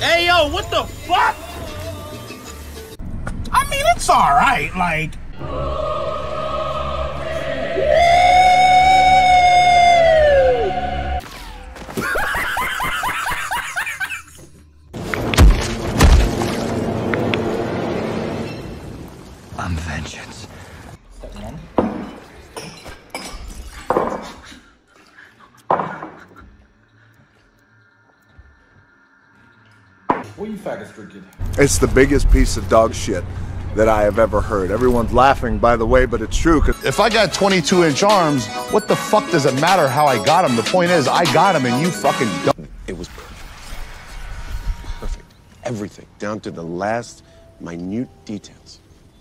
Hey, yo, what the fuck? I mean, it's all right. Like. I'm vengeance. What are you faggots drinking? It's the biggest piece of dog shit that I have ever heard. Everyone's laughing, by the way, but it's true. 'cause If I got 22 inch arms, what the fuck does it matter how I got them? The point is, I got them and you fucking don't. It was perfect. Perfect. Everything, down to the last minute details.